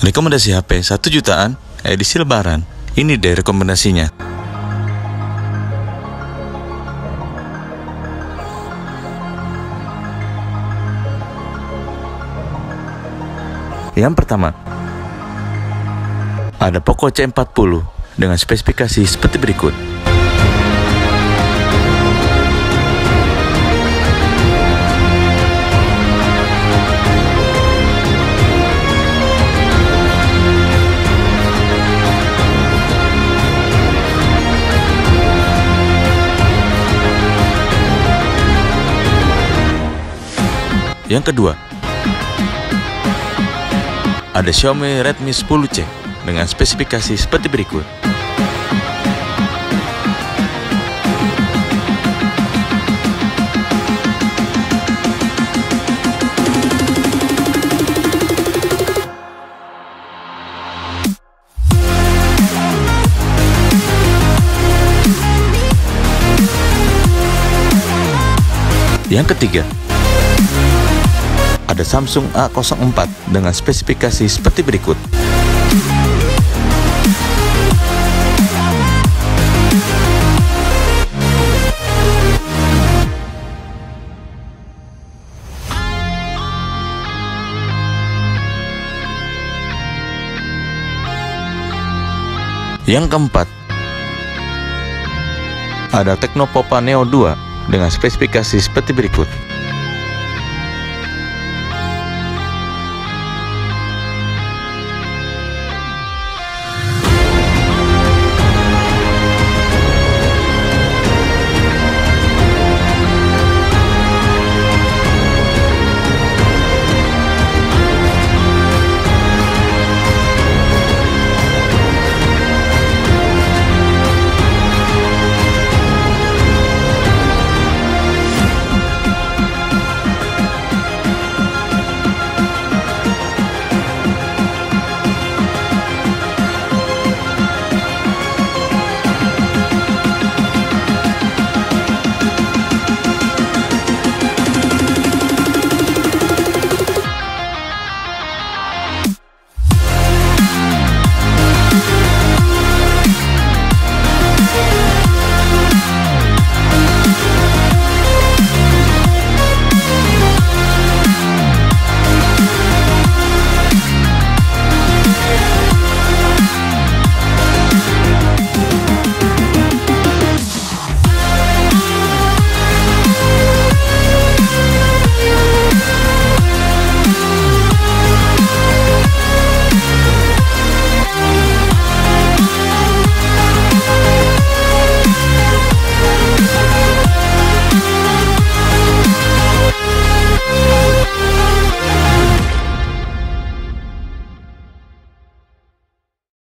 Rekomendasi HP 1 jutaan edisi lebaran. Ini deh rekomendasinya. Yang pertama, ada Poco C40 dengan spesifikasi seperti berikut. Yang kedua, ada Xiaomi Redmi 10C dengan spesifikasi seperti berikut. Yang ketiga, ada Samsung A04 dengan spesifikasi seperti berikut. Yang keempat, ada Teknopopa Neo 2 dengan spesifikasi seperti berikut.